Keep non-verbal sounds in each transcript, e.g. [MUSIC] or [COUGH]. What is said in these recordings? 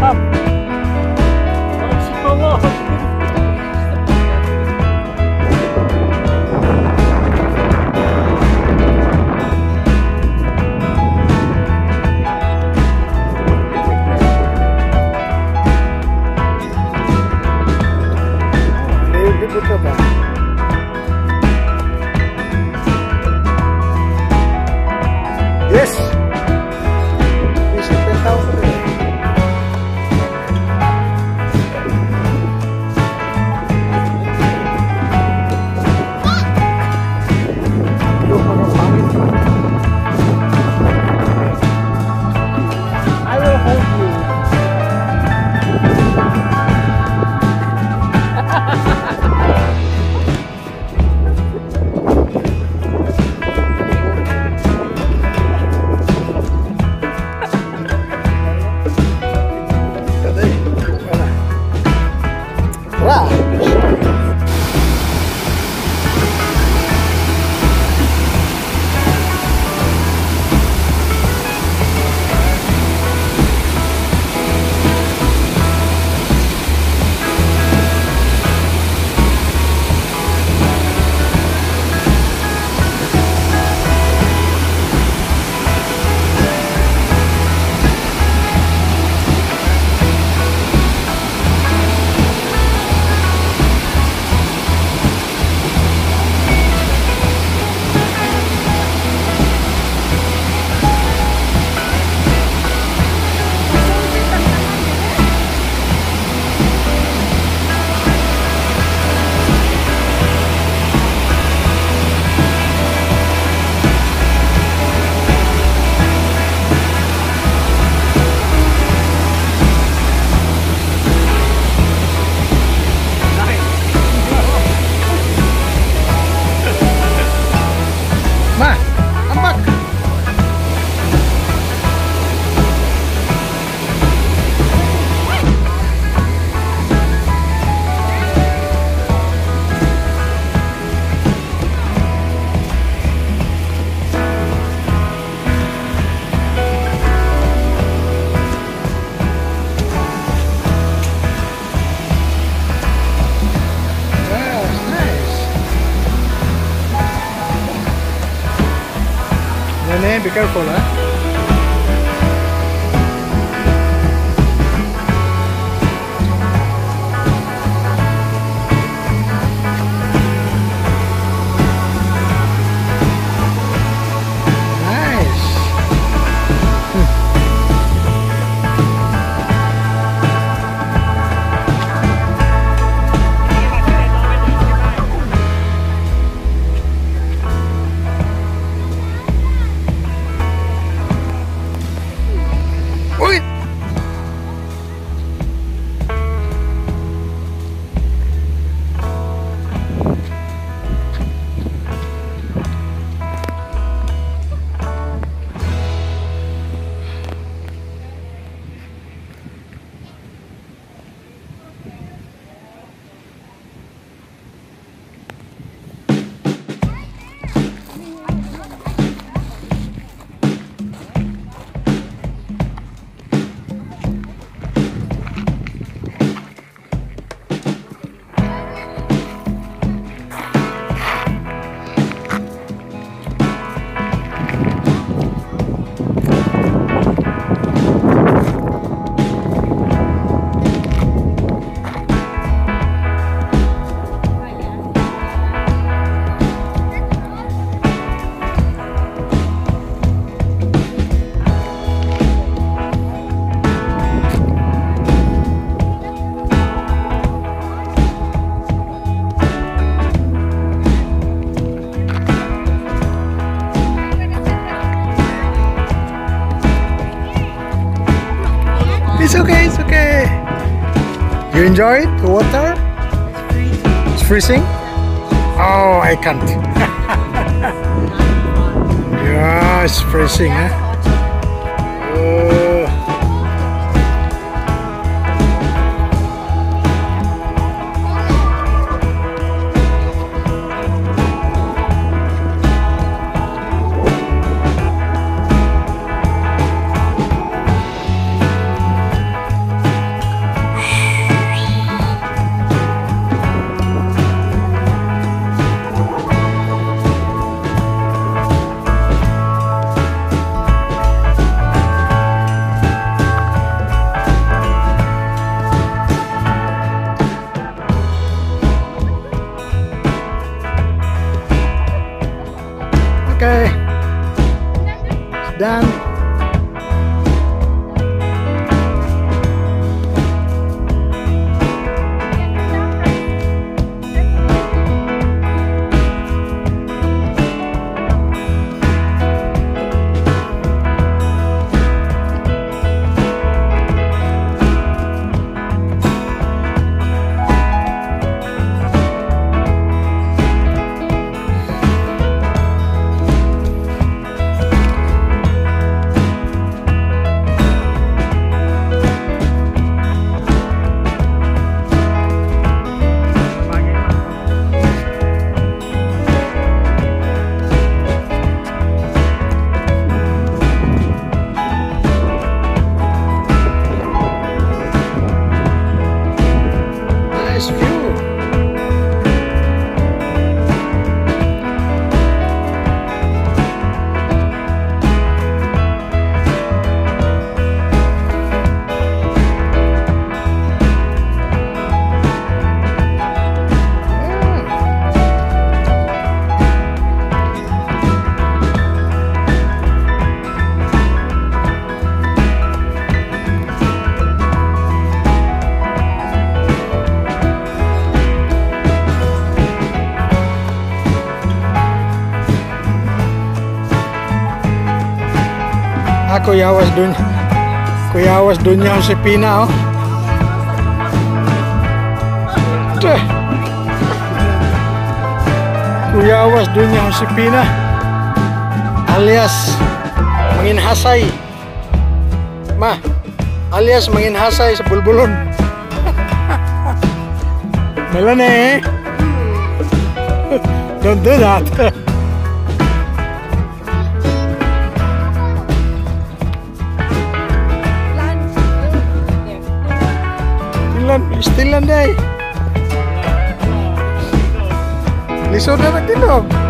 ครับ careful, huh? Enjoy it? The water? It's freezing. Oh, I can't. [LAUGHS] yeah, it's freezing, huh? Kuyawas dun. Kuyawas dun niya si Pina, oh. Teh. Kuyawas dun niya si Pina. Alias manginhasay. Ma, alias manginhasay sa bulbulon. [LAUGHS] Melanie. [LAUGHS] Don't do that. [LAUGHS] You're still Listen to the nagtinog.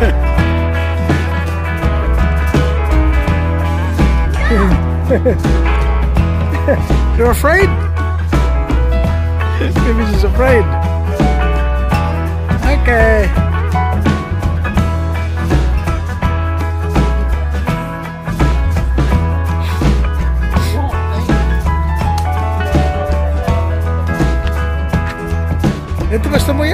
[LAUGHS] You're afraid? [LAUGHS] Maybe she's afraid. Okay. Ito gusto mo